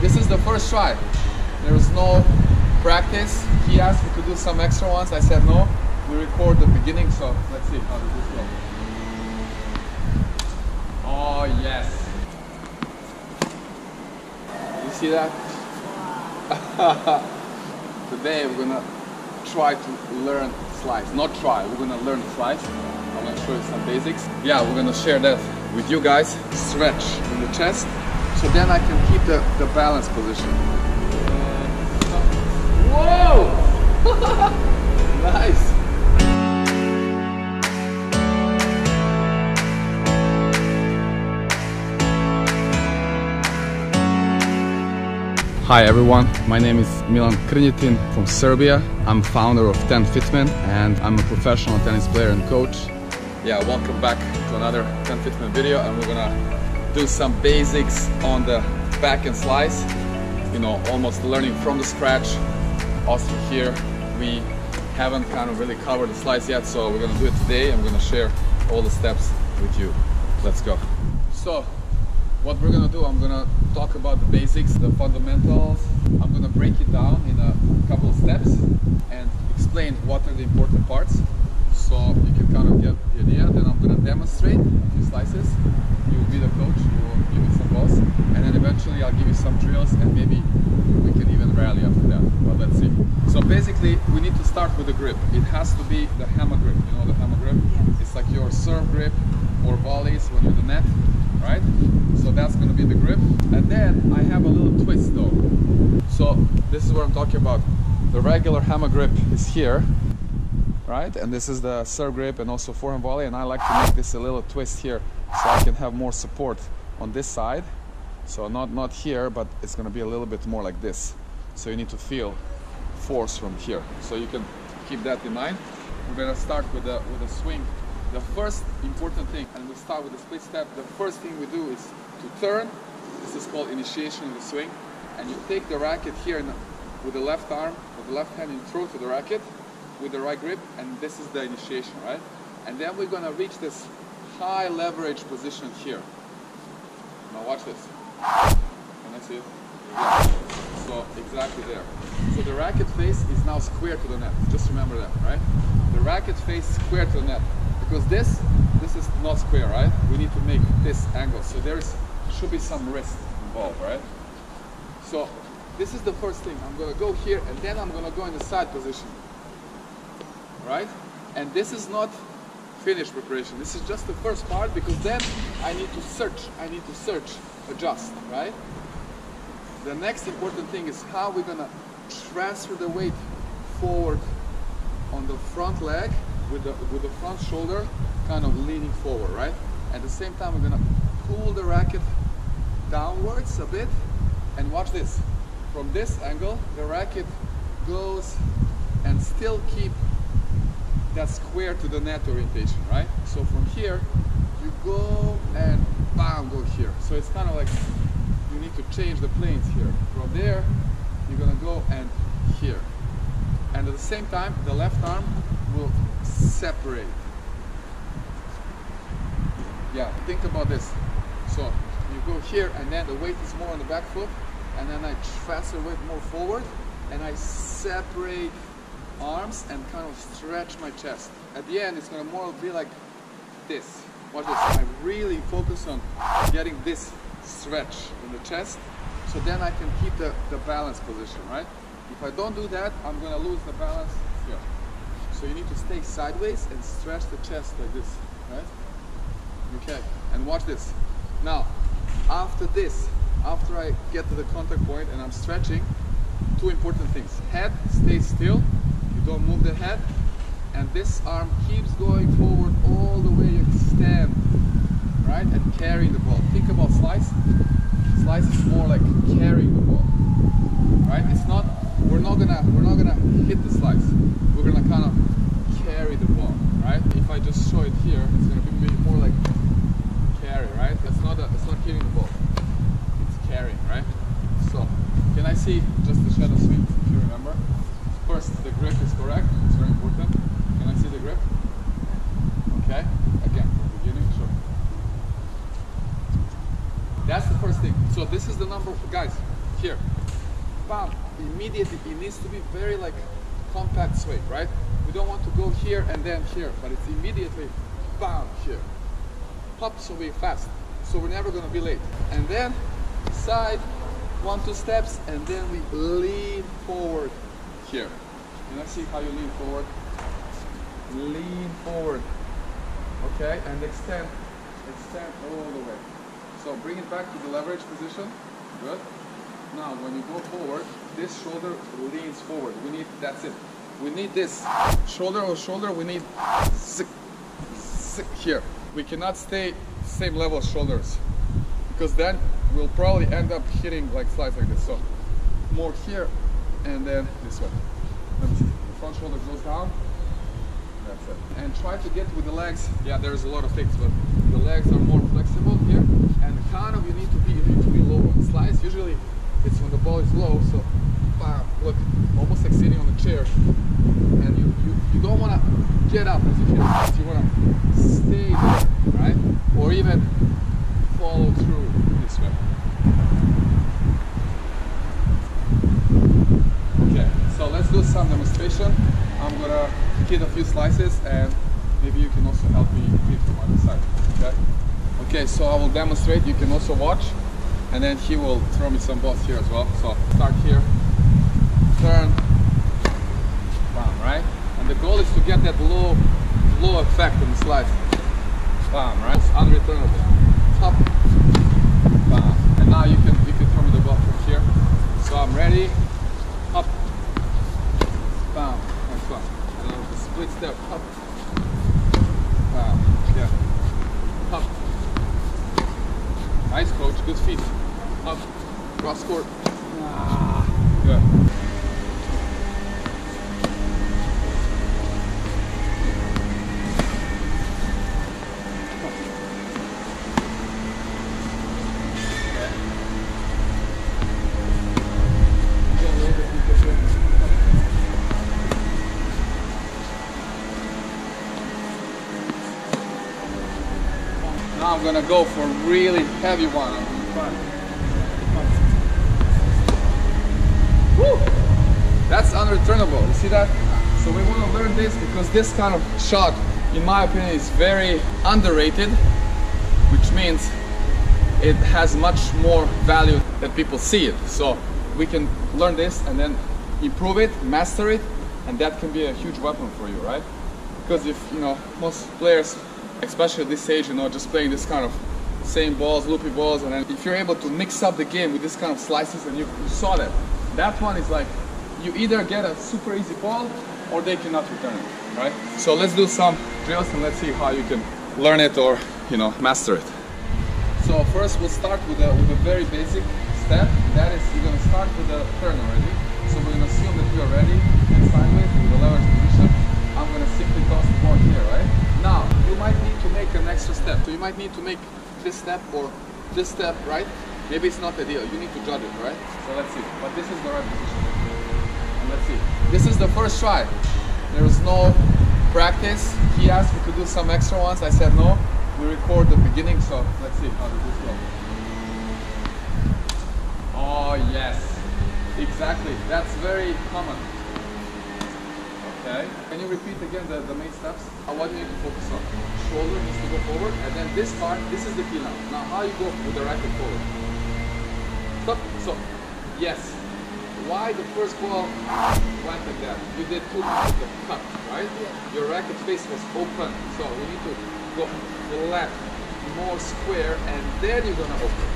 This is the first try. There's no practice. He asked me to do some extra ones. I said no. We record the beginning, so let's see how does this go. Oh yes. You see that? Today we're gonna try to learn slice. Not try, we're gonna learn slice. I'm gonna show you some basics. Yeah, we're gonna share that with you guys. Stretch in the chest, so then I can keep the, the balance position. Whoa! nice. Hi everyone, my name is Milan Krnjetin from Serbia. I'm founder of TENFITMEN and I'm a professional tennis player and coach. Yeah, welcome back to another TENFITMEN video and we're gonna do some basics on the backhand slice. You know, almost learning from the scratch. Also here, we haven't kind of really covered the slice yet, so we're gonna do it today we're gonna share all the steps with you. Let's go. So, what we're gonna do, I'm gonna talk about the basics, the fundamentals. I'm gonna break it down in a couple of steps and explain what are the important parts so you can kind of get the idea. Then I'm gonna demonstrate a few slices. You will be the coach, you will give me some balls, and then eventually I'll give you some drills and maybe we can even rally after that. But let's see. So basically, we need to start with the grip. It has to be the hammer grip. You know the hammer grip? Yes. It's like your serve grip or volleys when you're the net, right? So that's gonna be the grip. And then I have a little twist though. So this is what I'm talking about. The regular hammer grip is here, right? And this is the serve grip and also forehand volley. And I like to make this a little twist here so I can have more support on this side. So not, not here, but it's gonna be a little bit more like this. So you need to feel force from here. So you can keep that in mind. We're gonna start with the, with the swing. The first important thing, and we start with the split step, the first thing we do is to turn. This is called initiation of the swing. And you take the racket here and with the left arm, with the left hand, you throw to the racket with the right grip, and this is the initiation, right? And then we're gonna reach this high leverage position here. Now watch this. Can I see it? Yeah. So exactly there. So the racket face is now square to the net. Just remember that, right? The racket face square to the net. Because this, this is not square, right? We need to make this angle. So there's should be some wrist involved, right? So this is the first thing. I'm gonna go here and then I'm gonna go in the side position. Right? And this is not finished preparation. This is just the first part because then I need to search. I need to search, adjust, right? The next important thing is how we're gonna transfer the weight forward on the front leg with the with the front shoulder kind of leaning forward, right? At the same time we're gonna pull the racket downwards a bit and watch this. From this angle the racket goes and still keep that square to the net orientation, right? So from here you go and bam go here. So it's kind of like you need to change the planes here. From there you're gonna go and here. And at the same time the left arm will separate. Yeah, think about this. So you go here and then the weight is more on the back foot and then I transfer weight more forward and I separate arms and kind of stretch my chest. At the end it's gonna more be like this. Watch this. I really focus on getting this stretch in the chest so then I can keep the, the balance position, right? If I don't do that, I'm gonna lose the balance here. So you need to stay sideways and stretch the chest like this, right? Okay, and watch this. Now, after this, after I get to the contact point and I'm stretching, two important things. Head stays still, don't move the head, and this arm keeps going forward all the way extend, right? And carry the ball. Think about slice. Slice is more like carrying the ball, right? It's not. We're not gonna. We're not gonna hit the slice. We're gonna kind of carry the ball, right? If I just show it here, it's gonna be more like carry, right? It's not. A, it's not hitting the ball. It's carrying, right? So, can I see just the shadow swing? First, the grip is correct. It's very important. Can I see the grip? Okay. Again, from the beginning. Sure. That's the first thing. So this is the number, guys. here. Bam, immediately, it needs to be very like compact swing, right? We don't want to go here and then here, but it's immediately bam here. Pops away fast. So we're never gonna be late. And then side, one, two steps, and then we lean forward here. You know, see how you lean forward? Lean forward. Okay, and extend, extend all the way. So bring it back to the leverage position. Good. Now, when you go forward, this shoulder leans forward. We need, that's it. We need this shoulder or shoulder. We need zick, zick here. We cannot stay same level shoulders because then we'll probably end up hitting like slides like this. So more here and then this way. The front shoulder goes down. That's it. And try to get with the legs. Yeah, there's a lot of things, but the legs are more flexible here. And kind of you need to be you need to be low on slice. Usually it's when the ball is low, so bam, look, almost like sitting on a chair. And you, you, you don't wanna get up as you it. You wanna stay there, right? Or even follow through this way. Okay, so let's do some demonstration. I'm gonna hit a few slices and maybe you can also help me hit from other side, okay? Okay, so I will demonstrate, you can also watch and then he will throw me some balls here as well. So start here, turn, bam, right? And the goal is to get that low, low effect on the slice. Bam, right? It's unreturnable. Top, bam. And now you can you can throw me the ball from here. So I'm ready. Up, bam, next one. And then the split step, up, bam, yeah, up. Nice coach, good feet. Up, cross court. Ah, good. Now I'm gonna go for a really heavy one. Woo! That's unreturnable. You see that? So we want to learn this because this kind of shot, in my opinion, is very underrated, which means it has much more value that people see it. So we can learn this and then improve it, master it, and that can be a huge weapon for you, right? Because if you know most players, especially at this age, you know, just playing this kind of same balls, loopy balls, and then if you're able to mix up the game with this kind of slices, and you, you saw that, that one is like you either get a super easy ball or they cannot return it, right? So let's do some drills and let's see how you can learn it or you know master it. So first we'll start with a, with a very basic step. That is, you're gonna start with a turn already. So we're gonna assume that we are ready and sideways with the leverage position. I'm gonna simply toss the ball here, right? Now, you might need to make an extra step. So you might need to make this step or this step, right? Maybe it's not ideal. You need to judge it, right? So let's see. But this is the right position. And let's see. This is the first try. There is no practice. He asked me to do some extra ones. I said no. We record the beginning, so let's see how does this go. Oh yes, exactly. That's very common. Okay. Can you repeat again the, the main steps? What you need to focus on? Shoulder needs to go forward, and then this part, this is the key now. Now how you go with the racket forward. Stop. So, yes. Why the first ball went like that? You did of the cut, right? Your racket face was open, so we need to go the left, more square, and then you're gonna open.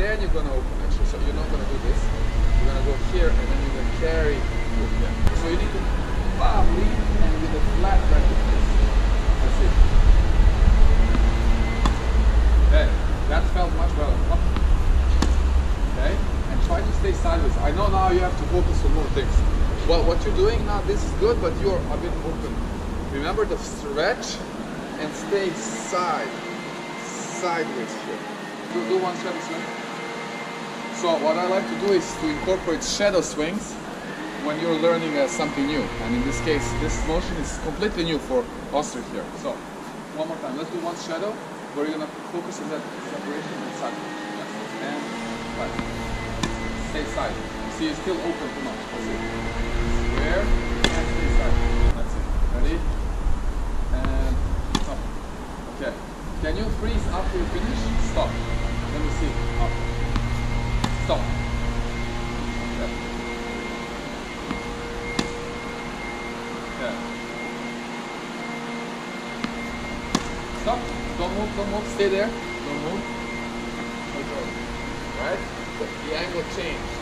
Then you're gonna open actually. So you're not gonna do this. You're gonna go here, and then you're gonna carry. So you need to bob, lead, and with a flat face. That's it. Okay, that felt much better. Okay, and try to stay sideways. I know now you have to focus on more things. Well, what you're doing now, this is good, but you're a bit open. Remember the stretch and stay side, sideways here. Do, do one shadow swing. So what I like to do is to incorporate shadow swings when you're learning uh, something new. And in this case, this motion is completely new for Ostrich here. So one more time, let's do one shadow where you're gonna focus on that separation and sideways. Yes. And five, stay side. See, it's still open too much. That's. Square and stay side. That's it. Ready? And up. Okay. Can you freeze after you finish? Stop. Let me see. Up. Stop. Okay. Okay. Stop. Don't move. Stay there. Don't move. Right? The, angle changed.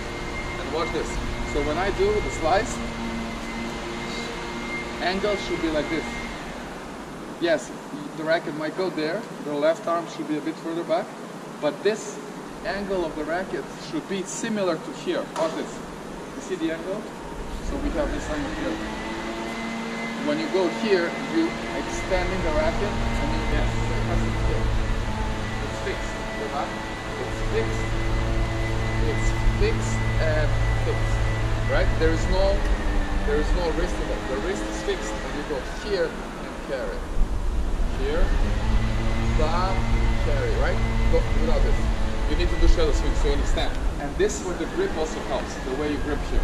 And watch this. So when I do the slice, angle should be like this. Yes, the racket might go there. The left arm should be a bit further back. But this angle of the racket should be similar to here. Watch this. You see the angle? So we have this angle here. When you go here, you extending the racket and you, yes, so it has to be. It's fixed. Back. It's fixed. It's fixed and fixed. Right? There is no there is no wrist in it. The wrist is fixed and you go here and carry. Here, bam, carry, right? Go without this. You need to do shadow swing so you understand. And this is where the grip also helps, the way you grip here.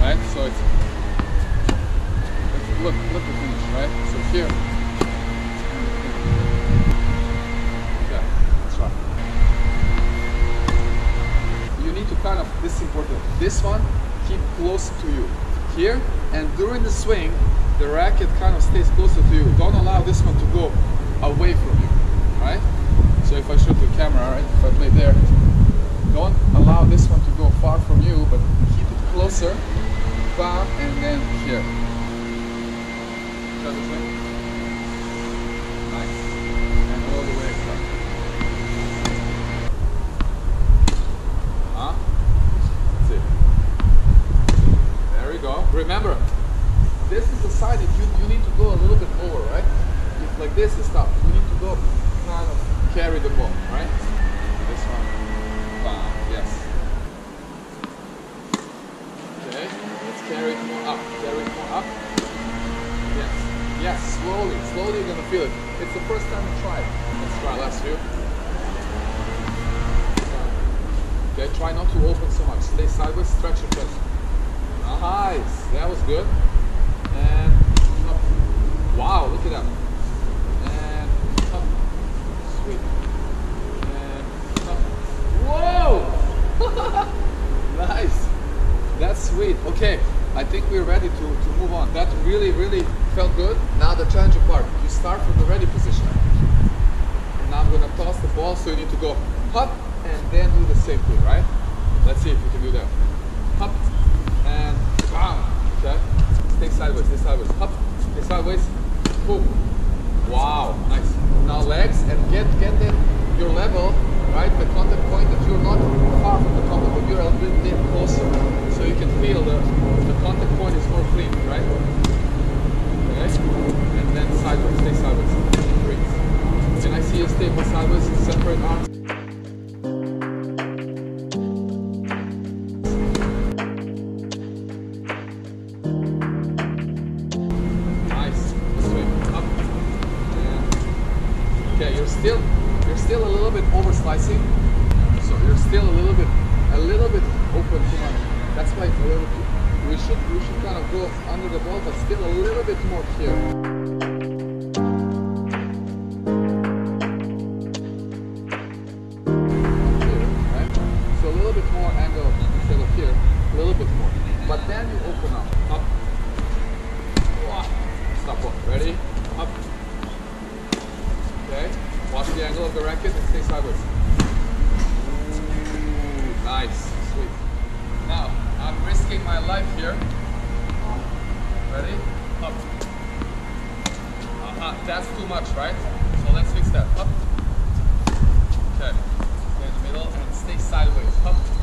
Right? So it's, it's look, look the finish, right? So here. Need to kind of, this is important. This one, keep close to you. Here, and during the swing, the racket kind of stays closer to you. Don't allow this one to go away from you, right? So if I shoot the camera, right, if I play there, don't allow this one to go far from you, but keep it closer, bam, and then here. Try this way. Nice. And all the way across. Huh? That's it. There we go. Remember, this is the side that you, you need to go a little bit over, right? If like this is tough. You need to go kind of carry the ball, right? This one. Bam. Yes. Okay. Let's carry it more up. Carry it more up. Yes. Yes. Slowly. Slowly you're gonna feel it. It's the first time you try it. Let's try last few. Okay, try not to open so much. Stay sideways, stretch your chest. Nice. That was good. And up. Wow, look at that. And up. Sweet. And up. Whoa! nice. That's sweet. Okay, I think we're ready to, to move on. That really, really felt good. Now the challenging part. You start from the ready position. And now I'm gonna toss the ball, so you need to go hop and then do the same thing, right? Let's see if you can do that. Hop and bam. Okay. Stay sideways, stay sideways. Hop, stay sideways. Boom. Wow, nice. Now legs and get get the, your level, right? The contact point that you're not far from the contact, but you're a little bit closer. So you can feel the, the contact point is more clean, right? Watch the angle of the racket and stay sideways. Ooh, nice. Sweet. Now, I'm risking my life here. Ready? Up. Uh-huh. That's too much, right? So let's fix that. Up. Okay. Stay in the middle and stay sideways. Up.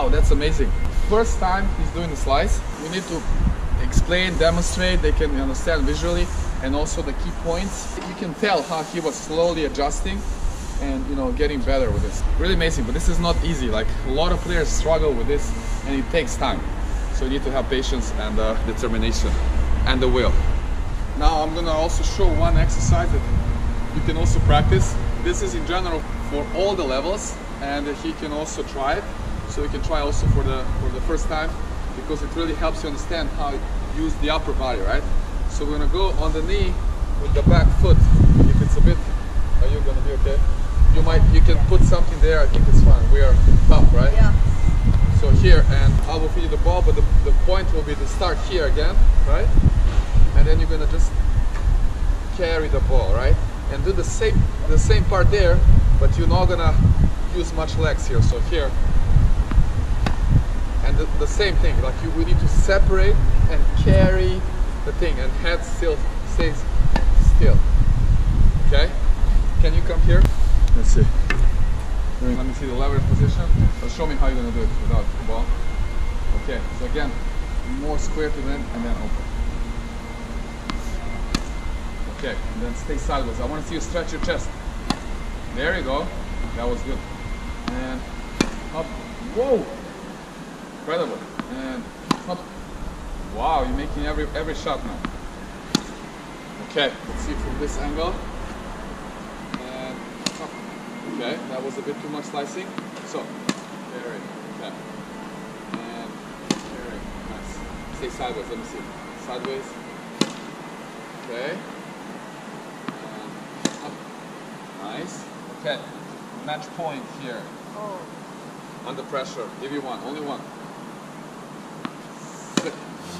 Wow, that's amazing. First time he's doing the slice. We need to explain, demonstrate, they can understand visually and also the key points. You can tell how he was slowly adjusting and you know getting better with this. Really amazing, but this is not easy. Like a lot of players struggle with this and it takes time. So you need to have patience and uh, determination and the will. Now I'm gonna also show one exercise that you can also practice. This is in general for all the levels and he can also try it. So you can try also for the for the first time because it really helps you understand how to use the upper body, right? So we're gonna go on the knee with the back foot. If it's a bit, are you gonna be okay? You might, you can put something there. I think it's fine. We are up, right? Yeah. So here, and I will feed you the ball, but the, the point will be to start here again, right? And then you're gonna just carry the ball, right? And do the same the same part there, but you're not gonna use much legs here. So here, and the, the same thing, like you we need to separate and carry the thing, and head still stays still. Okay? Can you come here? Let's see. Let me see the leverage position. So show me how you're gonna do it without the ball. Okay, so again, more square to them and then open. Okay, and then stay sideways. I want to see you stretch your chest. There you go. That was good. And up. Whoa! Incredible. And up. Wow, you're making every every shot now. Okay, let's see from this angle. And. Okay, that was a bit too much slicing. So, carry. Okay. And carry. Nice. Stay sideways. Let me see. Sideways. Okay. And. Nice. Okay. Match point here. Oh. Under pressure. Give you one. Only one. Sit. Woo! Ah, can you, can you just do the same? I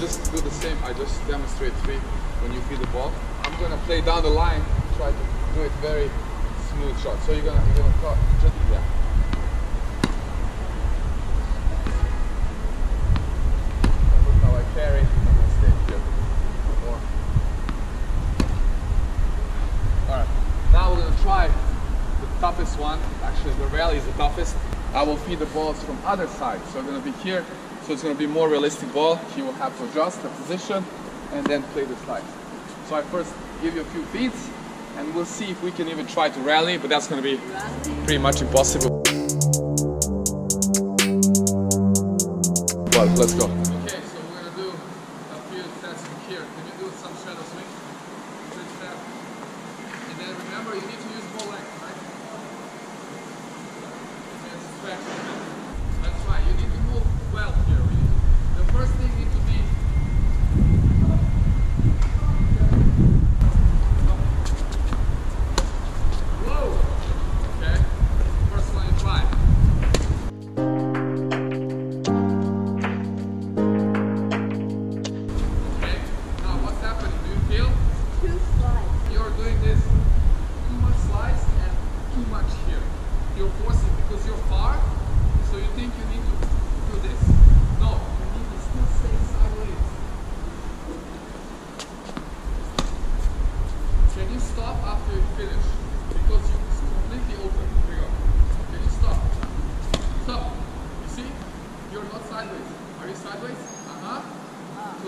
just do the same? I just demonstrate three when you feed the ball. I'm gonna play down the line, try to do it very smooth shot. So you're gonna you're gonna cut just yeah. And Look how I carry. I'm gonna stay here. More. Alright. Now we're gonna try the toughest one. Actually the rally is the toughest. I will feed the balls from other side. So I'm gonna be here. So it's gonna be more realistic ball. He will have to adjust the position and then play the slice. So I first give you a few feeds and we'll see if we can even try to rally, but that's gonna be pretty much impossible. But let's go.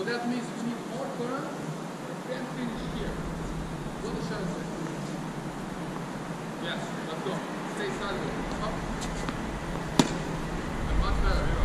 That means you need more turn and then finish here. What the shadow say? Yes, let's go. Stay sideways. Up. And much better.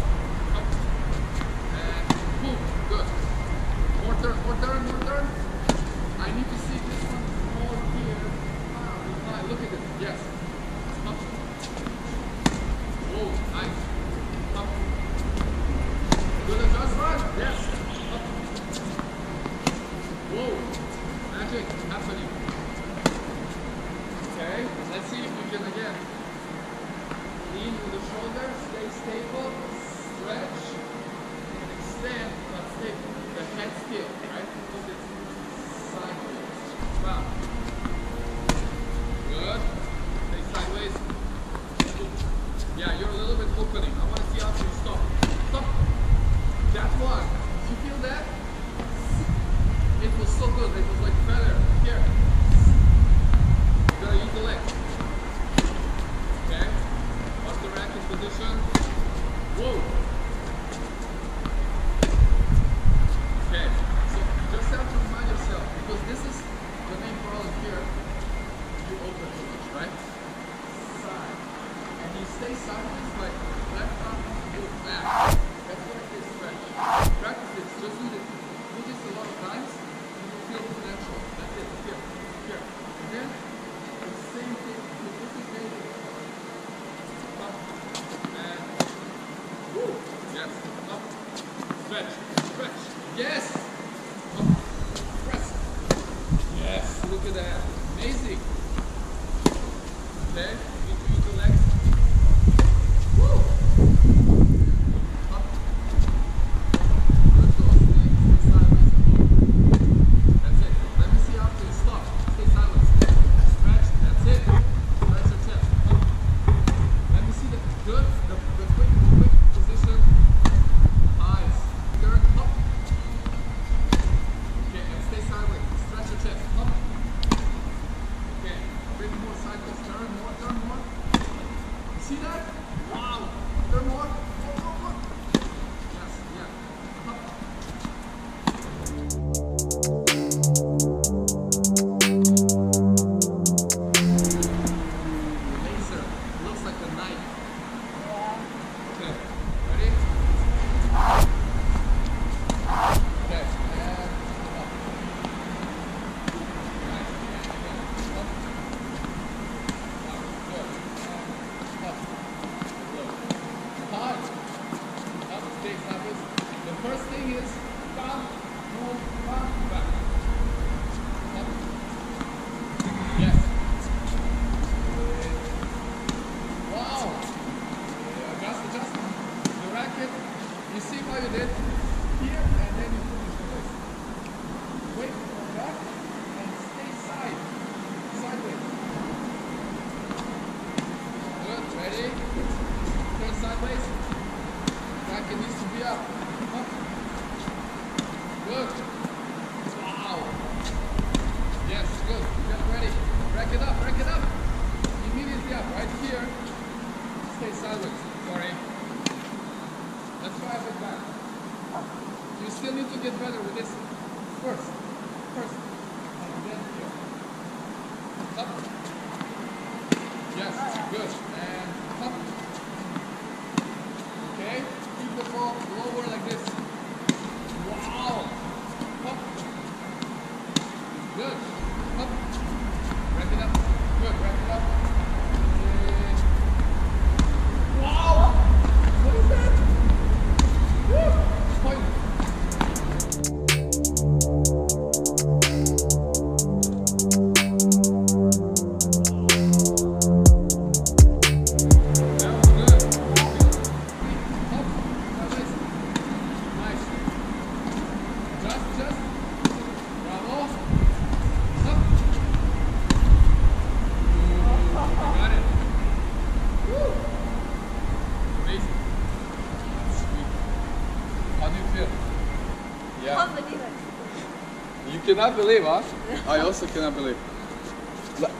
Cannot believe, huh? I also cannot believe.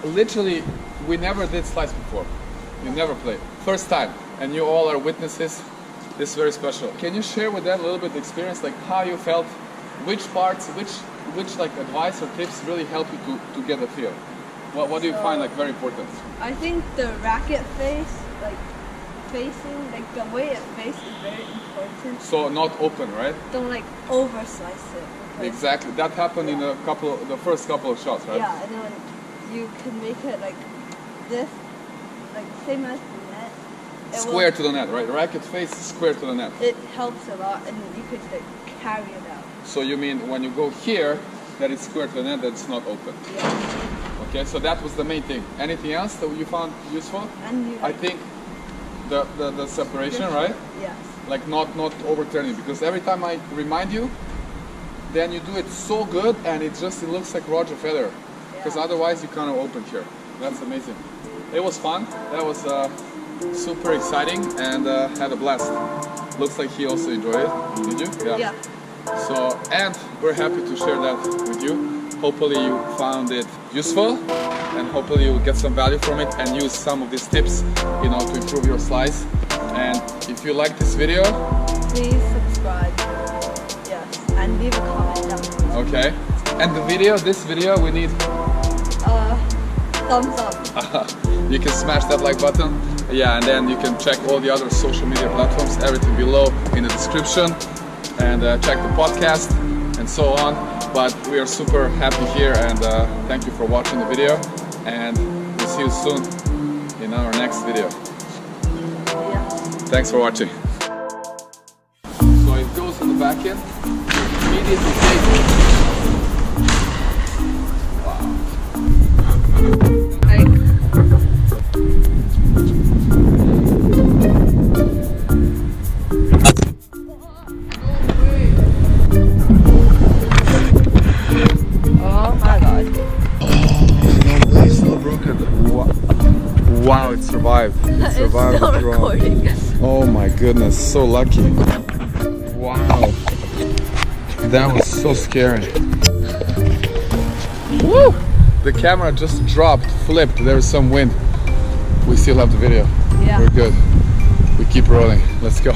Literally, we never did slice before. You never played. First time. And you all are witnesses. This is very special. Can you share with them a little bit the experience, like how you felt, which parts, which which like advice or tips really help you to, to get a feel? What, what do you find like very important? I think the racket face, like facing, like the way it faces is very important. So not open, right? Don't like over slice it. Exactly. That happened in a couple, the first couple of shots, right? Yeah, and then you can make it like this, like same as the net. It will- Square to the net, right? Racket face square to the net. It helps a lot, and you could like carry it out. So you mean when you go here, that it's square to the net, that it's not open. Yeah, Okay, so that was the main thing. Anything else that you found useful? and you. I think the, the, the separation, right? Yes. Like not not overturning because every time I remind you, then you do it so good and it just it looks like Roger Federer. Because Yeah. otherwise you kind of open here. That's amazing. It was fun. That was uh, super exciting and uh, had a blast. Looks like he also enjoyed it. Did you? Yeah. So, and we're happy to share that with you. Hopefully you found it useful and hopefully you'll get some value from it and use some of these tips, you know, to improve your slice. And if you like this video, Please subscribe. Yes, and leave a comment. Okay. And the video, this video, we need Uh, thumbs up. you can smash that like button. Yeah, and then you can check all the other social media platforms, everything below in the description, and uh, check the podcast and so on. But we are super happy here, and uh, thank you for watching the video. And we'll see you soon in our next video. Yeah. Thanks for watching. So it goes in the back end. Immediately take Like, oh my god. No way, still broken. Wow, wow it survived. It It's survived still the drone. recording. Oh my goodness, so lucky. That was so scary. Woo! The camera just dropped, flipped, there's some wind. We still have the video. Yeah. We're good. We keep rolling. Let's go.